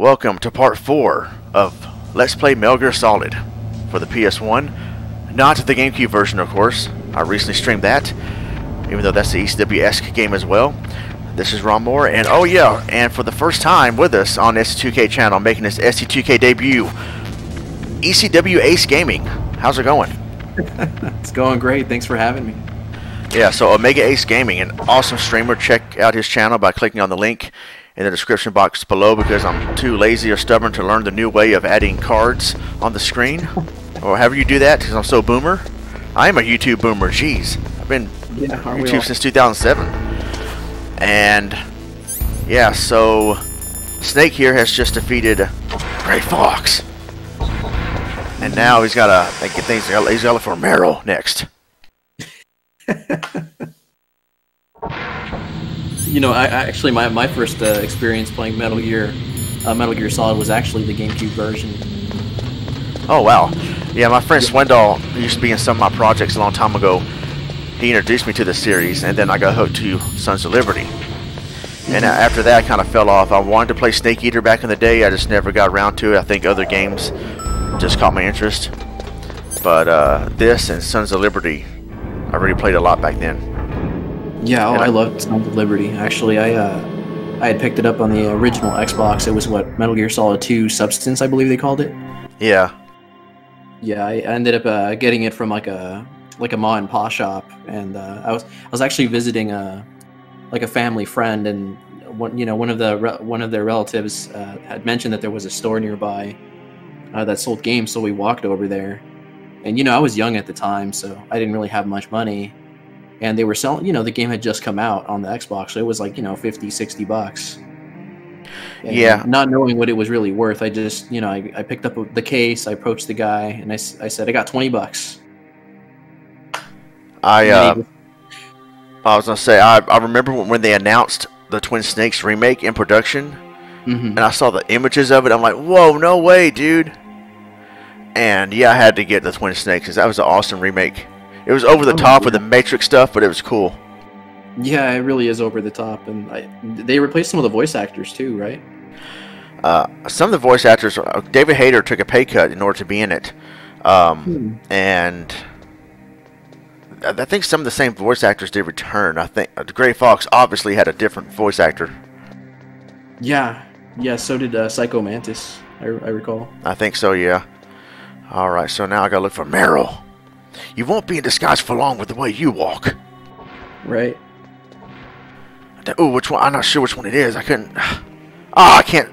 Welcome to part 4 of Let's Play Metal Gear Solid for the PS1. Not the GameCube version, of course. I recently streamed that, even though that's the ECW-esque game as well. This is Ronmower, and oh yeah, and for the first time with us on ST2K channel, making his ST2K debut, ECW Ace Gaming. How's it going? it's going great. Thanks for having me. Yeah, so Omega Ace Gaming, an awesome streamer. Check out his channel by clicking on the link in the description box below because I'm too lazy or stubborn to learn the new way of adding cards on the screen. or however you do that because I'm so boomer. I am a YouTube boomer. Jeez. I've been Yeah, YouTube since 2007. And yeah, so Snake here has just defeated Gray Fox. And now he's got to get things he's got for Meryl next. You know, I, I actually my, my first uh, experience playing Metal Gear, uh, Metal Gear Solid was actually the GameCube version. Oh wow. Yeah, my friend Swendall who used to be in some of my projects a long time ago. He introduced me to the series, and then I got hooked to Sons of Liberty. And uh, after that, I kind of fell off. I wanted to play Snake Eater back in the day. I just never got around to it. I think other games just caught my interest. But uh, this and Sons of Liberty, I really played a lot back then. Yeah, oh, I- I loved Sons of Liberty. Actually, I uh, I had picked it up on the original Xbox. It was what Metal Gear Solid 2 Substance, I believe they called it. Yeah. Yeah, I ended up uh, getting it from like a like a ma and pa shop, and uh, I was I was actually visiting a like a family friend, and one you know one of the one of their relatives uh, had mentioned that there was a store nearby uh, that sold games, so we walked over there, and you know I was young at the time, so I didn't really have much money, and they were selling you know the game had just come out on the Xbox, so it was like you know 50, 60 bucks. And Yeah. Not knowing what it was really worth, I just, you know, I, I picked up the case, I approached the guy, and i, I said, I got 20 bucks. I uh, he- I was gonna say I, I remember when when they announced the Twin Snakes remake in production. Mhm. and I saw the images of it. I'm like, whoa, no way, dude. And yeah, I had to get the Twin Snakes 'cause that was an awesome remake. It was over the top with the Matrix stuff, but it was cool. Yeah, it really is over the top, and I, they replaced some of the voice actors too, right? Uh, some of the voice actors, uh, David Hayter took a pay cut in order to be in it, um, Hmm. and I I think some of the same voice actors did return. I think uh, Gray Fox obviously had a different voice actor. Yeah, yeah. So did uh, Psycho Mantis. I, I recall. I think so, yeah. All right, so now I gotta look for Meryl. You won't be in disguise for long with the way you walk. Right. Oh, which one? I'm not sure which one it is. I couldn't. Ah, I can't.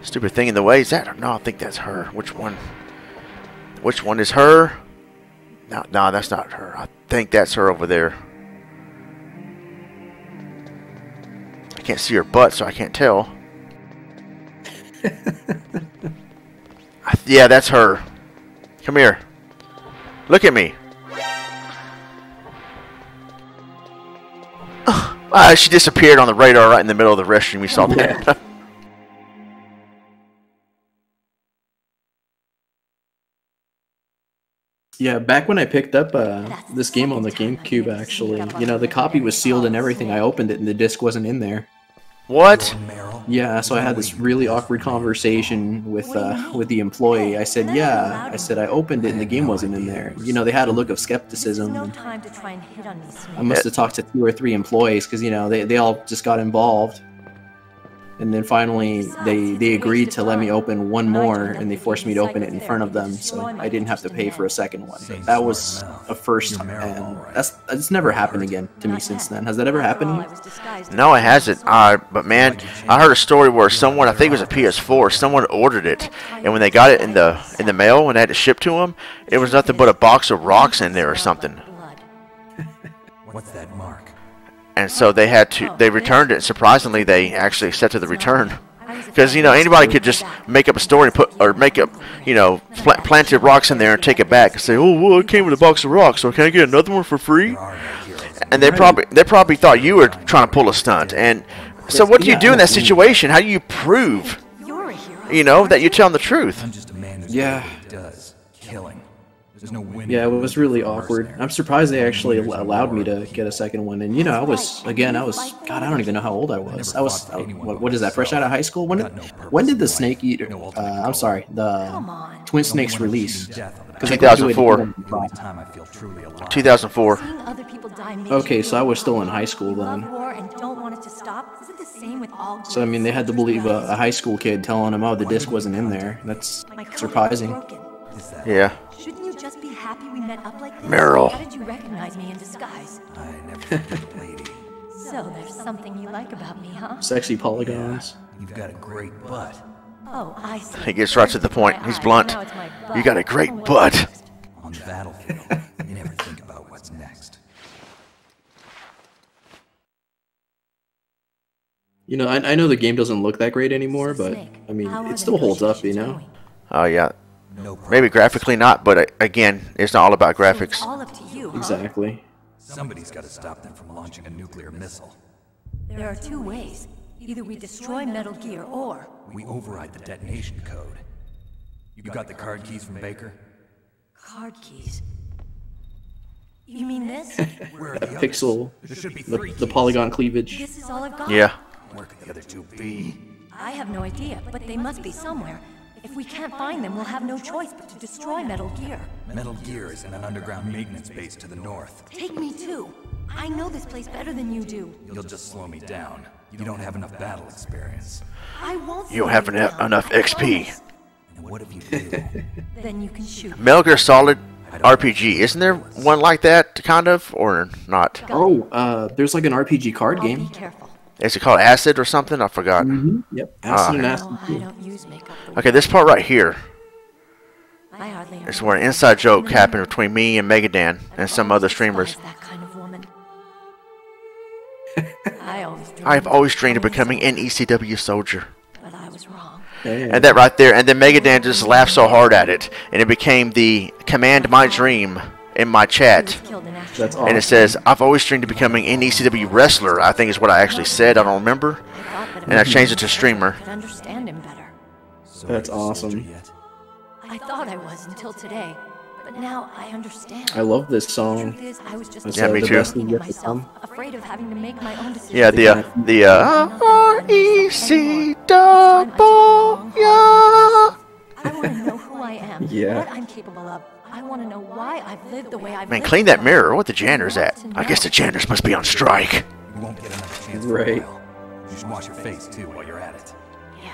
Stupid thing in the way. Is that? No, I think that's her. Which one? Which one is her? No, no, that's not her. I think that's her over there. I can't see her butt, so I can't tell. I- yeah, that's her. Come here. Look at me. Ah, she disappeared on the radar right in the middle of the restroom. We saw that. Yeah, back when I picked up uh, this game on the GameCube, actually, you know, the copy was sealed and everything. I opened it and the disc wasn't in there. what? Yeah, so I had this really awkward conversation with uh, with the employee. I said, "Yeah," I said, "I opened it and the game wasn't in there." You know, they had a look of skepticism. No and time to try and hit on these. I must have talked to two or three employees because you know they, they all just got involved, and then finally they they agreed to let me open one more, and they forced me to open it in front of them, so I didn't have to pay for a second one. That was a first, and that's that's never happened again to me since then. Has that ever happened? No, it hasn't. Uh, but man, I heard a story where someone, I think it was a PS4, someone ordered it, and when they got it in the in the mail when they had it shipped to them, it was nothing but a box of rocks in there or something. What's that mark? And so they had to, they returned it. Surprisingly, they actually accepted the return. Because you know anybody could just make up a story and put or make up you know pl- planted rocks in there and take it back and say oh well it came with a box of rocks so can I get another one for free? And they probably they probably thought you were trying to pull a stunt. And so what do you do in that situation? How do you prove You're a hero. you know that you're telling the truth? I'm just a man who Yeah. Does killing. There's no winning. Yeah, it was really awkward. I'm surprised they actually Years al- in allowed me to get a second one. And you know, I was again, I was God, I don't even know how old I was. I was I- what, what is that? Fresh out of high school? When did, when did the Snake Eater? Uh, I'm sorry, the. Twin Snakes release. cheating death on the 'Cause I 2004. graduated in The only 2005. time I feel truly alive. 2004. Seeing other people die makes Okay, so I was still in high school then. war and don't want it to stop. Is it the same with all So I mean, they had to believe a, a high school kid telling them, "Oh, the disc wasn't in there." That's lives? My code is surprising. broken. Is that Yeah. Met up like this? Meryl. How did you recognize me in disguise? I never forget, lady. So there's something you like about me, huh? Sexy polygons. You've got a great butt. Oh, I see. He gets right to the point. He's blunt. now it's my butt. You got a great Oh, butt. On the battlefield, you never think about what's next. You know, I, I know the game doesn't look that great anymore, but I mean, it still holds up. You know. Oh yeah. No problem. Maybe graphically not, but uh, again, it's not all about So it's graphics. all up to you, huh? Exactly. Somebody's got to stop them from launching a nuclear missile. There are two ways. Either we destroy Metal Gear or We override the detonation code. You got the card keys from Baker? card keys. You mean this? Where are the? Pixel, There should be the, three the keys. polygon cleavage. this is all I've got? Yeah. Where could the other two be? I have no idea, but they must be somewhere. If we can't find them, we'll have no choice but to destroy Metal Gear. Metal Gear is in an underground maintenance base to the north. Take me too. I know this place better than you do. You'll just slow me down. You don't have enough battle experience. I won't. You don't have you enough XP. promise. And what if you do? Then you can shoot. Metal Gear Solid RPG. Isn't there one like that, kind of, or not? Oh, uh, there's like an RPG card I'll game. Be careful. Is it called Acid or something? I forgot. Mm-hmm. Yep. Ah. Acid and No, Acid. I don't use makeup. Okay, this part right here I hardly is where an inside joke happened between me and Megadan and some other streamers. That kind of woman. I, I have always dreamed of becoming an ECW soldier. but I was wrong. Yeah. And that right there, and then Megadan just laughed so hard at it, and it became the command my dream in my chat. was killed in action. That's And it says, I've always dreamed of becoming an ECW wrestler, I think is what I actually said, I don't remember. I thought that if And I I changed it to streamer. could understand him better. So That's are you a soldier awesome. I thought I was until today, but now I understand. I love this song. I was just Yeah, me the too. best thing looking yet at to come. myself, afraid of having to make my own decisions. Yeah, the, uh, the, uh, R-E-C double, yeah. I want to know who I am, Yeah. what I'm capable of. I want to know why I've lived the way I've Man, lived. clean that mirror. What the janitor's at? I guess the janitors must be on strike. You won't get another chance Right. for a. You should wash your face too while you're at it. Yeah.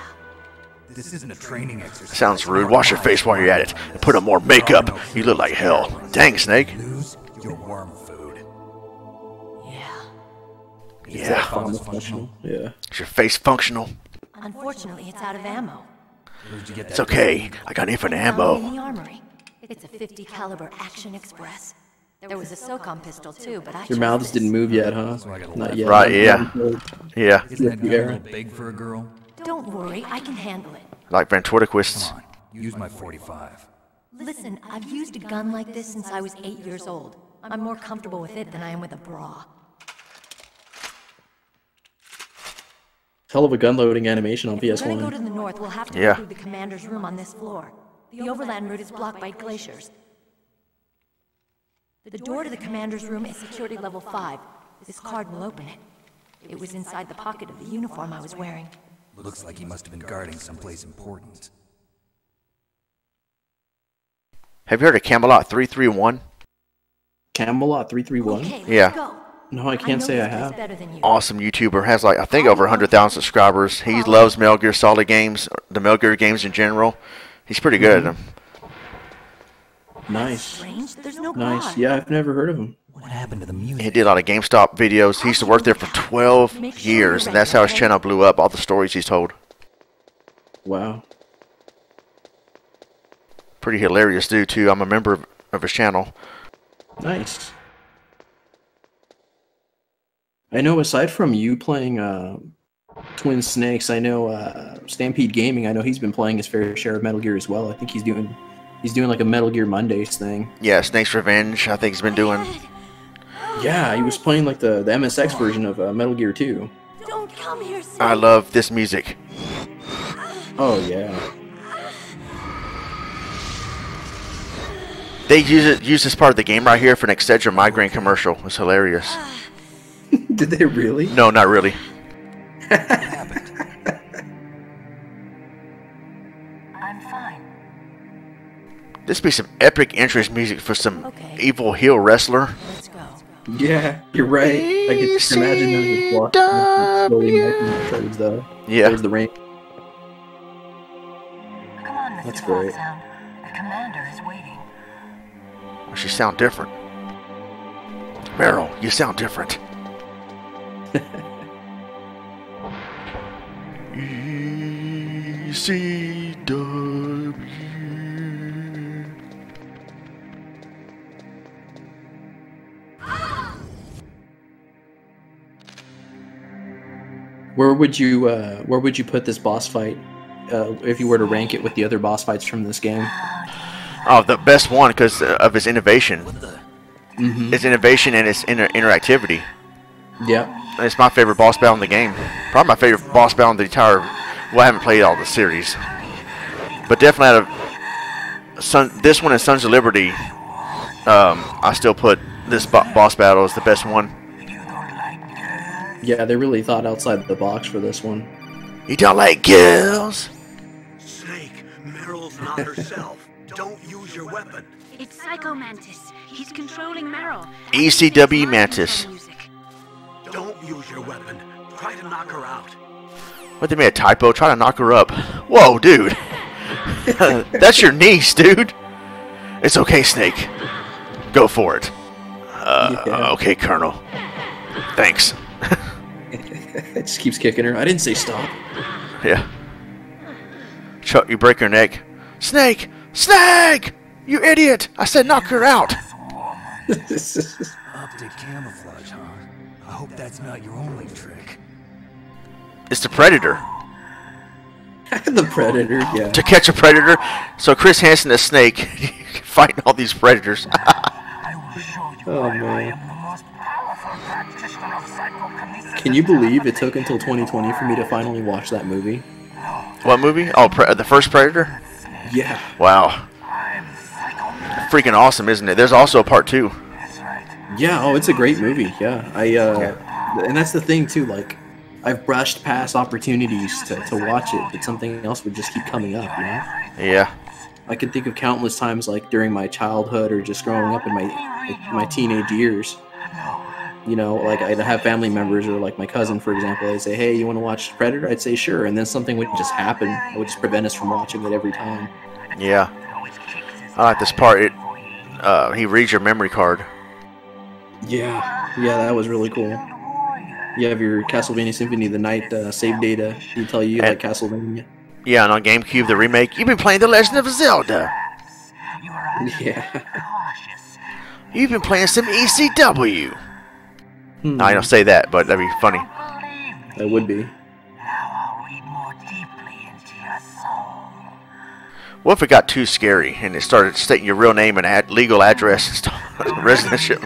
This isn't a training exercise. Sounds rude. Wash your face while you're at it. And put on more makeup. You look like hell. Dang, Snake. Lose your worm food. Yeah. Yeah. Almost functional. Yeah. Is your face functional? Unfortunately, it's out of ammo. Where'd you get that? It's okay. I got infinite Found it in ammo. The armory. It's a 50 caliber Action Express. There was a SOCOM pistol too, but I Your chose mouths didn't move yet, huh? So Not yet. Right, Not- yeah. Yeah. Isn't that gun a Yeah. little big for a girl? Don't worry, I can handle it. Like ventriloquists. Come on, use my 45. Listen, I've used a gun like this since I was eight years old. I'm more comfortable with it than I am with a bra. Hell of a gun loading animation on If we're go to PS1. the north, we'll have to Yeah. go through the commander's room on this floor. The overland route is blocked by glaciers. The door to the commander's room is security level 5. This card will open it. It was inside the pocket of the uniform I was wearing. Looks like he must have been guarding someplace important. Have you heard of Camelot 331? Camelot 331? Okay, Yeah. go. No, I can't know say I have. Than you. Awesome YouTuber. Has like, I think over 100,000 subscribers. He loves Metal Gear Solid games, the Metal Gear games in general. He's pretty good at them. Nice. There's no Nice. bar. Yeah, I've never heard of him. What happened to the music? He did a lot of GameStop videos. He used to work there for 12 years, and that's how his channel blew up. All the stories he's told. Wow. Pretty hilarious dude too. I'm a member of, of his channel. Nice. I know aside from you playing uh, Twin Snakes, I know uh, Stampede Gaming, I know he's been playing his fair share of Metal Gear as well. I think he's doing he's doing like a Metal Gear Mondays thing. Yeah, Snake's Revenge. I think he's been doing. Yeah, he was playing like the, the MSX version of uh, Metal Gear 2. Don't come here, I love this music. Oh yeah. They use it use this part of the game right here for an Excedrin migraine commercial. It's hilarious. Did they really? No, not really. I'm fine. This be some epic entrance music for some Okay. evil heel wrestler. Let's go. Yeah, you're right. I can just imagine them just walking slowly marching towards the Yeah. towards the ring. Come on, Mr. That's great. Foxhound. The commander is waiting. She sound different. Meryl, you sound different. ECW. Where would you uh, where would you put this boss fight uh, if you were to rank it with the other boss fights from this game? Oh, the best one because of his innovation. Mm-hmm. Its innovation and its inter- interactivity. Yeah. It's my favorite boss battle in the game. Probably my favorite boss battle in the entire. Well, I haven't played all the series, but definitely out of Sun, this one and Sons of Liberty, um, I still put this bo- boss battle as the best one. Yeah, they really thought outside the box for this one. You don't like girls? Snake, Meryl's not herself. Don't use your weapon. It's Psycho Mantis. He's controlling Meryl. ECW Mantis. Don't use your weapon. Try to knock her out. What they made a typo? Try to knock her up. Whoa, dude. That's your niece, dude. It's okay, Snake. Go for it. Uh, Yeah. Okay, Colonel. Thanks. It just keeps kicking her. I didn't say stop. Yeah. Chuck, you break her neck. Snake! Snake! You idiot! I said knock her out. This is optic camouflage, huh? I hope that's not your only trick. It's the Predator. the predator. Yeah. To catch a Predator, so Chris Hansen is Snake, fighting all these Predators. Oh man. Can you believe it took until 2020 for me to finally watch that movie? what movie? Oh, pre- the first Predator? Yeah. Wow. Freaking awesome, isn't it? There's also a part two. Yeah. Oh, it's a great movie. Yeah. I. uh And that's the thing too. Like, I've brushed past opportunities to, to watch it, but something else would just keep coming up. You know. Yeah. I can think of countless times, like during my childhood or just growing up in my like, my teenage years. You know, like I'd have family members or like my cousin, for example. They'd say, "Hey, you want to watch Predator?" I'd say, "Sure," and then something would just happen. It would just prevent us from watching it every time. Yeah. I like this part. It, uh, he reads your memory card. Yeah, yeah, that was really cool. You have your Castlevania Symphony of the Night uh, save data. He tell you And- like Castlevania. Yeah, and on GameCube, the remake, you've been playing The Legend of Zelda. Yeah. You've been playing some ECW. Hmm, I don't say that, but that'd be funny. that would be. What if it got too scary and it started stating your real name and ad- legal address and stuff, residentship,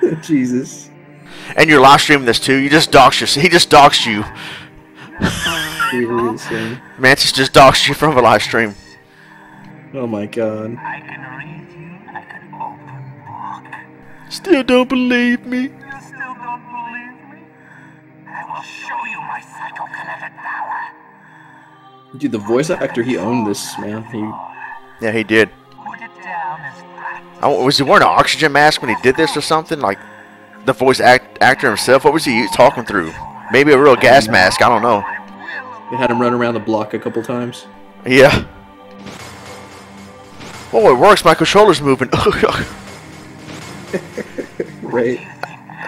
Jeez. Jesus. And you're live streaming this too? You just doxed your, he just doxed you. Seriously. Mantis just doxed you from a live stream. Oh my god. Still don't believe me. You still don't believe me? I will show you my psychokinetic power. Dude, the voice actor, he owned this, man. He Yeah, he did. I, was he wearing an oxygen mask when he did this or something? Like the voice act, actor himself? What was he talking through? Maybe a real gas mask. I don't know. they had him run around the block a couple times. Yeah. Oh, it works. My controller's moving. At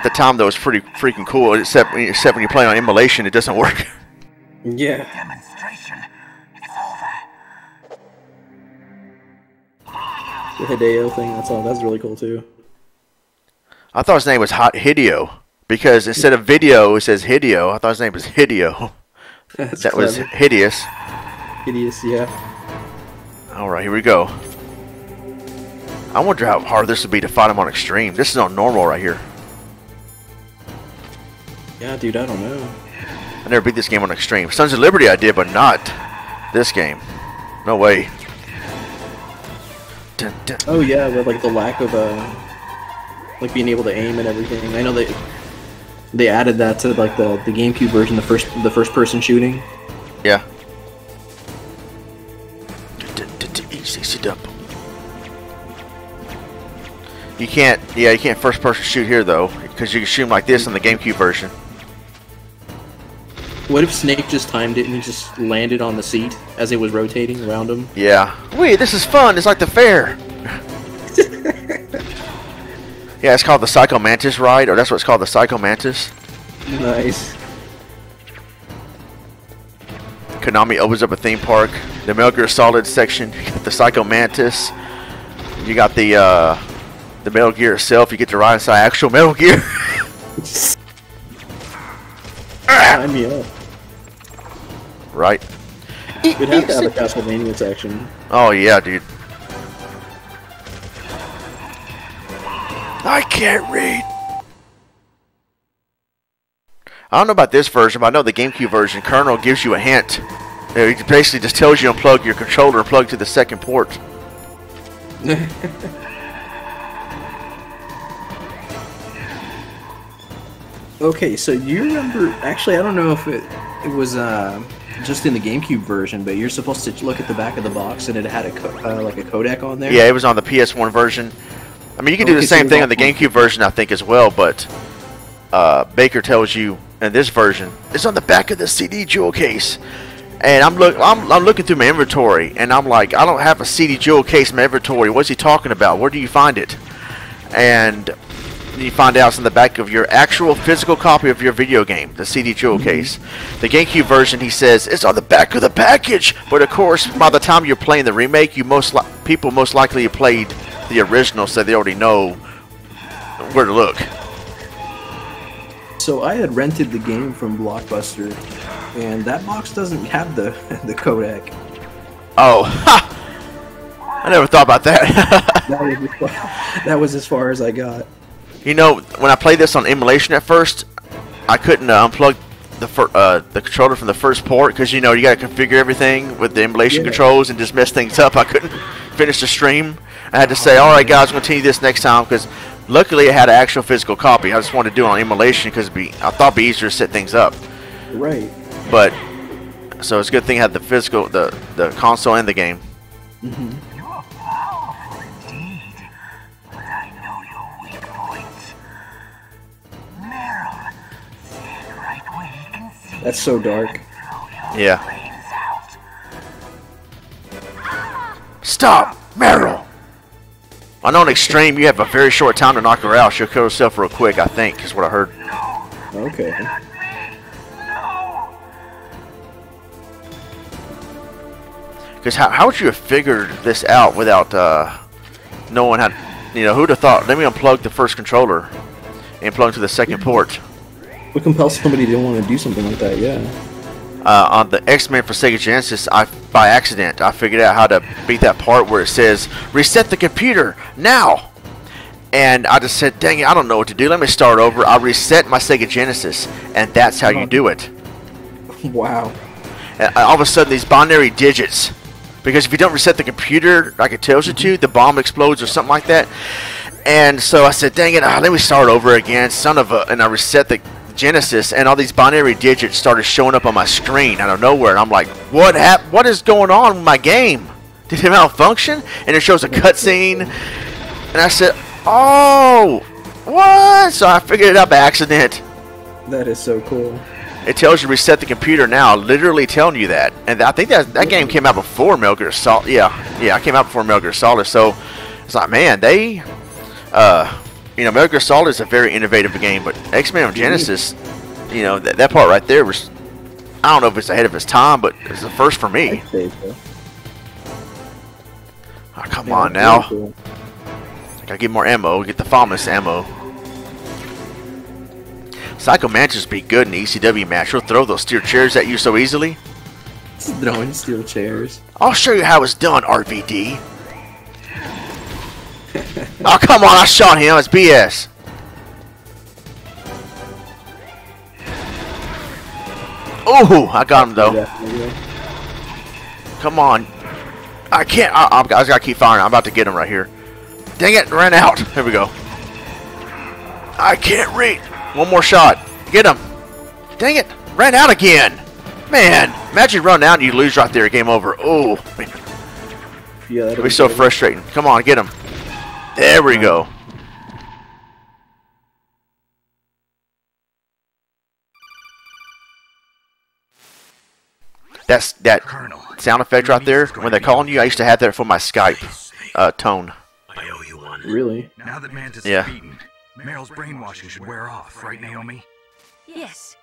the time, though, it's pretty freaking cool. Except when, except when you play on emulation, it doesn't work. Yeah. The Hideo thing, that's all that's really cool too. I thought his name was Hot Hideo because instead of video, it says Hideo. I thought his name was Hideo. That's That was hideous. hideous, yeah. All right, here we go. I wonder how hard this would be to fight him on extreme. This is on normal right here. Yeah, dude, I don't know. I never beat this game on extreme. Sons of Liberty I did, but not this game. No way. dun, dun. Oh yeah, with like the lack of uh, like being able to aim and everything. I know they they added that to like the the GameCube version, the first the first person shooting. Yeah. Easy, up. You can't, yeah, you can't first person shoot here though, because you can shoot 'em like this on the GameCube version. What if Snake just timed it and he just landed on the seat as it was rotating around him? Yeah. Wait, this is fun. It's like the fair. yeah, it's called the Psycho Mantis ride, or that's what it's called, the Psycho Mantis. Nice. Konami opens up a theme park. The Metal Gear Solid section. You got the Psycho Mantis. You got the uh, the Metal Gear itself. You get to ride inside actual Metal Gear. Sign me up. right. We'd have to have a Castlevania section. Oh yeah, dude. I can't read. I don't know about this version, but I know the GameCube version. Colonel gives you a hint. You know, He basically just tells you to unplug your controller and plug to the second port. Okay, so you remember? Actually, I don't know if it it was uh, just in the GameCube version, but you're supposed to look at the back of the box and it had a co- uh, like a codec on there. Yeah, it was on the PS1 version. I mean, you can do the same thing on the GameCube version, I think, as well. But uh, Baker tells you in this version, it's on the back of the CD jewel case. And I'm look, I'm, I'm looking through my inventory, and I'm like, I don't have a CD jewel case in my inventory. What's he talking about? Where do you find it? And you find out it's in the back of your actual physical copy of your video game, the CD jewel mm-hmm. case. The GameCube version, he says, it's on the back of the package. But of course, by the time you're playing the remake, you most li- people most likely have played the original, so they already know where to look. So I had rented the game from Blockbuster, and that box doesn't have the the codec. Oh, ha! I never thought about that. That was, far, that was as far as I got. You know, when I played this on emulation at first, I couldn't uh, unplug the uh, the controller from the first port because you know you got to configure everything with the emulation Yeah. controls and just mess things up. I couldn't finish the stream. I had to say, "All right, guys, we'll continue this next time." Because luckily, I had an actual physical copy. I just wanted to do it on emulation because be I thought it'd be easier to set things up. Right. But so it's a good thing I had the physical, the the console and the game. That's so dark. Yeah. Stop, Meryl. I know in Extreme you have a very short time to knock her out. She'll kill herself real quick, I think, is what I heard. Okay. Because how, how would you have figured this out without uh, knowing how, you know, who'd have thought, let me unplug the first controller and plug to the second port. What compels somebody to want to do something like that? Yeah. uh, on the X-Men for Sega Genesis, I by accident I figured out how to beat that part where it says reset the computer now, and I just said, "Dang it, I don't know what to do. Let me start over." I reset my Sega Genesis, and that's how you do it. Wow. And all of a sudden, these binary digits, because if you don't reset the computer like it tells you to, the bomb explodes or something like that. And so I said, "Dang it, ah, let me start over again, son of a!" And I reset the Genesis, and all these binary digits started showing up on my screen out of nowhere. And I'm like, "What hap- What is going on with my game? Did it malfunction?" And it shows a cutscene, and I said, "Oh, what?" So I figured it out by accident. That is so cool. It tells you reset the computer now, literally telling you that. And I think that that game came out before Metal Gear Solid. Yeah, yeah, it came out before Metal Gear Solid. So it's like, man, they, uh, you know, Metal Gear Solid is a very innovative game, but X-Men on Genesis, you know, that, that part right there was, I don't know if it's ahead of its time, but it's the first for me. So. Oh, ah, come Yeah, on now, cool. gotta get more ammo. Get the Famas ammo. Psycho Mantis be good in the ECW match. He'll throw those steel chairs at you so easily. Throwing steel chairs. I'll show you how it's done, RVD. Oh, come on, I shot him. It's BS. Oh, I got him, though. Come on. I can't. Uh, I, I, I just gotta keep firing. I'm about to get him right here. Dang it! Ran out. Here we go. I can't reach. One more shot. Get him. Dang it! Ran out again. Man, imagine running out and you lose right there. Game over. Oh, man. Yeah, that'd be so good. frustrating. Come on, get him. There we go. That's that Colonel, sound effect right there. When they're calling you, I used to have that for my Skype uh, tone. I owe you one. Really? Now that Mantis Yeah. is beaten, Meryl's brainwashing should wear off, right, Naomi? Yes.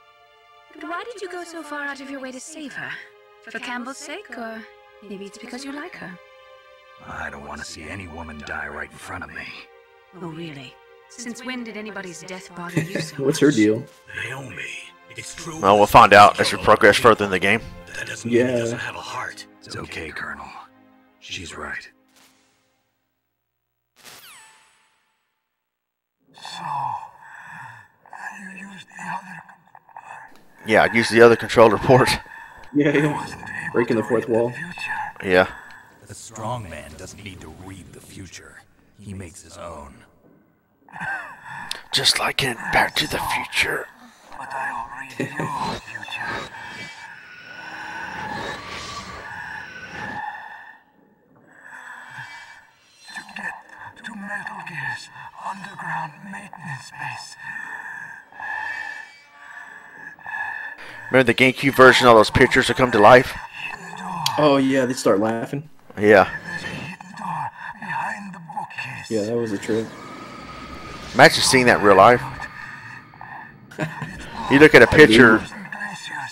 But why did you go so far out of your way to save her? For Campbell's sake, or maybe it's because you like her? I don't want to see any woman die right in front of me. Oh, really? Since when did anybody's death bother you so What's her deal? Naomi, it's true. Well, we'll find out as we progress further in the game. That doesn't mean he Yeah. doesn't have a heart. It's okay, Colonel. She's right. Yeah, I used the other controller port. Yeah, yeah. Breaking the fourth wall. Yeah. The strong man doesn't need to read the future. He makes his own. Just like in Back to the Future. But I'll read your future. to Metal Gear's underground maintenance base. Remember the GameCube version? All those pictures that come to life. Oh yeah, they start laughing. Yeah. Hidden door behind the bookcase. Yeah, that was a trip. Imagine seeing that in real life. You look at a picture,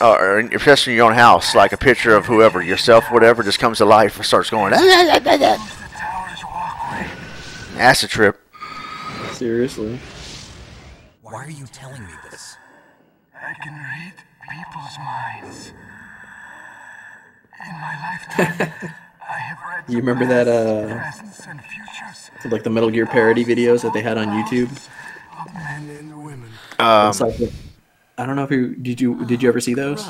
uh, or in- especially in your own house, like a picture of whoever, yourself, whatever, just comes to life and starts going. The tower's walkway. Acid trip. Seriously. Why are you telling me this? I can read people's minds. In my lifetime, I have read You remember that uh presents and futures like the Metal Gear parody videos that they had on YouTube? of men and women. Um, like I don't know if you did you did you ever see those?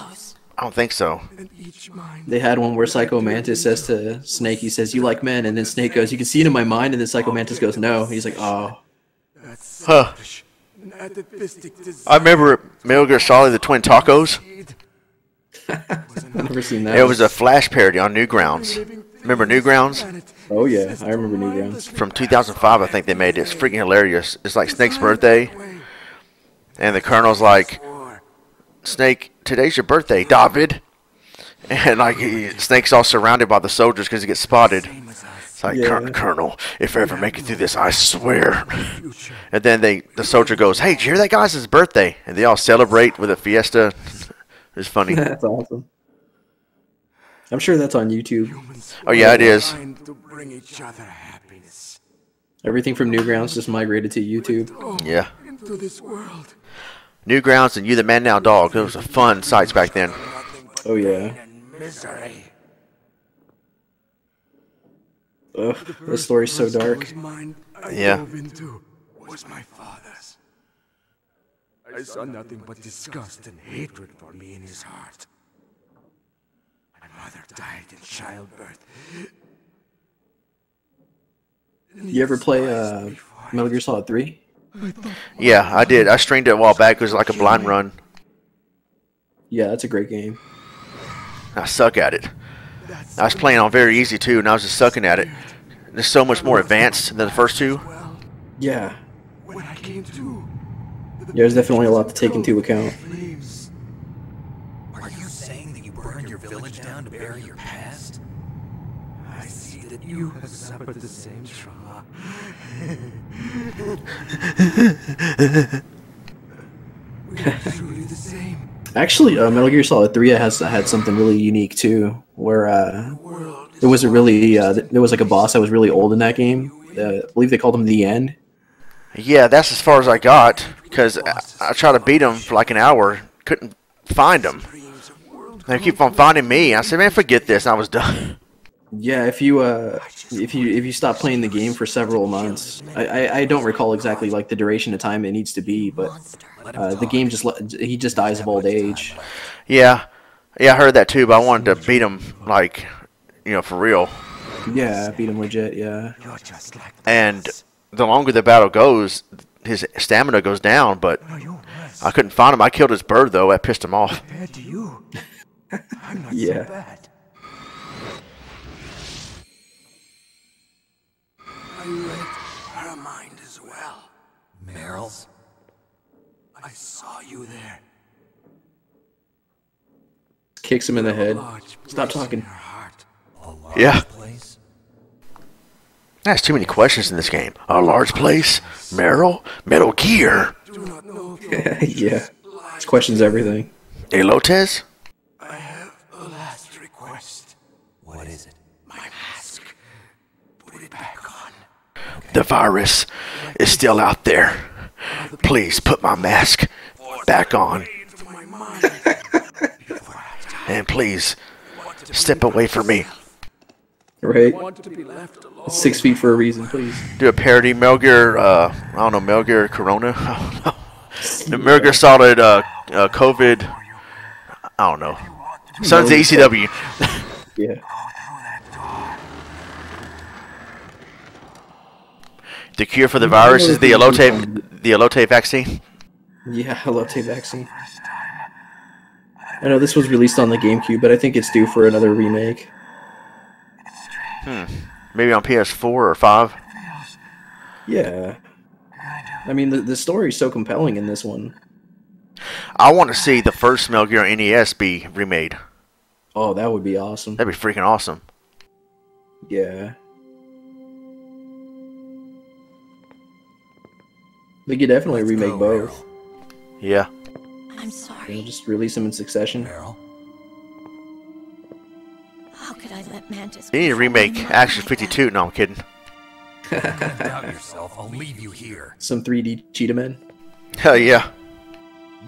I don't think so. And each mind They had one where Psycho Mantis says to Snake, he says, "You like men," and then Snake goes, "You can see it in my mind," and then Psycho Mantis goes, "No." He's like, "Oh, Huh. selfish. An atavistic I remember Metal Gear Solid: The Twin Tacos. I've never seen that." It was a Flash parody on Newgrounds. Remember Newgrounds? Oh yeah, I remember Newgrounds. From 2005, I think they made it. It's freaking hilarious. It's like Snake's birthday, and the Colonel's like, Snake, today's your birthday, David. And like he, Snake's all surrounded by the soldiers because he gets spotted. It's like, Yeah. "Col- if I ever make it through this, I swear. And then they, the soldier goes, Hey, did you hear that guy's his birthday? And they all celebrate with a fiesta. It's funny. That's awesome. I'm sure that's on YouTube. Oh yeah, it is. To bring each other happiness Everything from Newgrounds just migrated to YouTube. Yeah. into this world. Newgrounds and You the Man Now Dog. Those were fun sites back then. Oh yeah. Misery. Ugh, this story's so dark. Whose mind I Yeah. was my father's. I saw nothing but disgust and hatred for me in his heart. My mother died in childbirth. You ever play uh, me for it. Metal Gear Solid 3? Yeah, I did. I streamed it a while back. It was like a blind run. Yeah, that's a great game. I suck at it. I was playing on very easy too, and I was just sucking at it. It's so much more advanced than the first two. well Yeah. when I came to. There's definitely a lot to take into account. flames. Are you saying that you burned your village down to bury your past? I see that you have suffered the same trauma. we are truly the same. Actually, uh, Metal Gear Solid 3 has had something really unique too, where uh, there was a really uh, there was like a boss that was really old in that game. Uh, I believe they called him the End. Yeah, that's as far as I got because I, I tried to beat him for like an hour, couldn't find him. Dreams of. They keep on finding me. I said, "Man, forget this." And I was done. Yeah, if you uh, if you if you stop playing the game for several months, I, I, I don't recall exactly like the duration of time it needs to be, but uh, the game just he just dies of old age. Yeah, yeah, I heard that too, but I wanted to beat him like, you know, for real. Yeah, beat him legit. Yeah. You're just like And the longer the battle goes, his stamina goes down. But No, you're worse. I couldn't find him. I killed his bird though. I pissed him off. Compared to you, I'm not Yeah. so bad. I read her mind as well. Meryl? I saw you there. Kicks him in the head. Stop place in talking. her heart. Yeah. place? That's too many questions in this game. A large place, Meryl, Metal Gear, Do not know if yeah. This questions everything. Hey, Elotes. I have a last request. What is it? My mask. Put it back on. The virus is still out there. Please put my mask back on, Into my mind. and please step away from me. Right. want to be left alone. Six feet for a reason, please. Do a parody, Metal Gear. Uh, I don't know, Metal Gear Corona. I don't know. The Metal Gear Solid uh, uh, COVID. I don't know. Sons of ECW. Yeah. The cure for the virus is the Elote, the Elote vaccine. Yeah, Elote vaccine. I know this was released on the GameCube, but I think it's due for another remake. Hmm. Maybe on PS4 or 5. Yeah. I mean, the, the story is so compelling in this one. I want to see the first Metal Gear NES be remade. Oh, that would be awesome. That'd be freaking awesome. Yeah. They could definitely Let's remake go, both. Yeah. I'm You sorry. know, just release them in succession. Meryl? How could I let Mantis? You need to remake my Action 52. No, I'm kidding. Don't doubt yourself. I'll leave you here. Some 3D Cheetah Men. Hell yeah.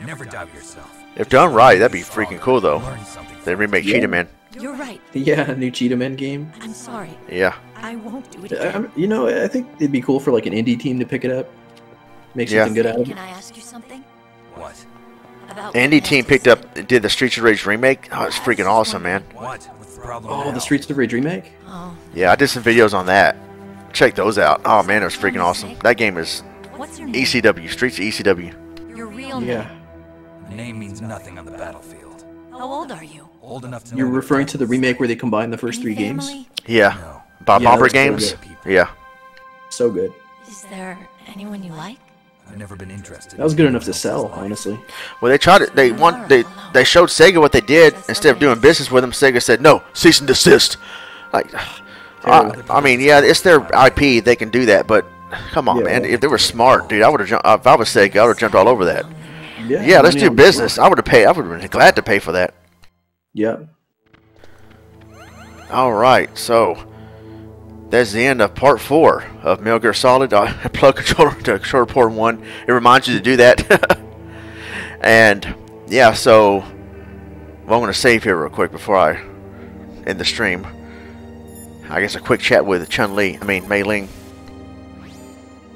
Never doubt yourself. If done right, that'd be freaking cool though. They remake Yeah. Cheetah Man. You're right. Yeah, new Cheetah Men game. I'm sorry. Yeah. I won't do it uh, again. I'm- you know, I think it'd be cool for like an indie team to pick it up. Make Yeah. something good out of Can. I ask you something? What? About Andy what Team picked up did the Streets of Rage remake. Oh, it's freaking awesome, man. What? What's the problem Oh, now? the Streets of Rage remake? Oh, Yeah, I did some videos on that. Check those out. Oh man, it was freaking awesome. That game is what's your name? ECW. Streets of ECW. Your real name. Yeah. The name means nothing on the battlefield. How old are you? Old enough to You're what referring to the remake where they combine the first Any three games? Yeah. No. Bob Yeah, Bomber games. good. Yeah. So good. Is there anyone you like? I've never been interested. That was good enough to sell, honestly. Well, they tried it. They want they they showed Sega what they did instead of doing business with them. Sega said no, cease and desist. Like, I, I mean, yeah, it's their IP. They can do that, but come on, Yeah. man. If they were smart, dude, I would have jumped. If I was Sega, I would have jumped all over that. Yeah, Yeah, let's I do mean, business. I would have paid. I would have been glad to pay for that. Yeah. All right, so that's the end of part four of Metal Gear Solid. Uh, plug controller to controller port one. It reminds you to do that. and yeah, so well, I'm going to save here real quick before I end the stream. I guess a quick chat with Chun Li. I mean Mei Ling.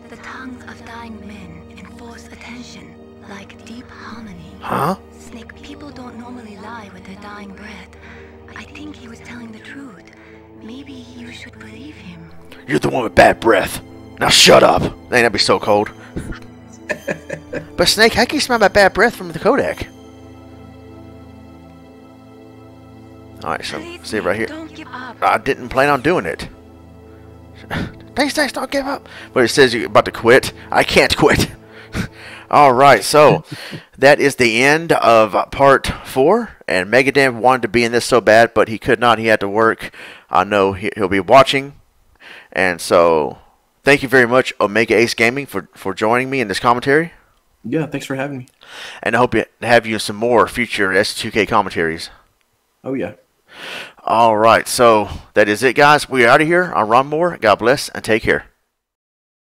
The tongues of dying men enforce attention, like deep harmony. Huh? Snake people don't normally lie with their dying breath. I think he was telling the truth. Maybe you should believe him. You're the one with bad breath. Now shut up. Ain't that be so cold? but Snake, how can you smell my bad breath from the codec? Alright, so Believe see right here. Don't give up. I didn't plan on doing it. Thanks, thanks, don't give up. But it says you're about to quit. I can't quit. All right, so that is the end of part four. And Megadan wanted to be in this so bad, but he could not. He had to work. I know he, he'll be watching. And so, thank you very much, Omega Ace Gaming, for, for joining me in this commentary. Yeah, thanks for having me. And I hope to have you in some more future ST2K commentaries. Oh, yeah. All right, so that is it, guys. We are out of here. I'm Ronmower. God bless and take care.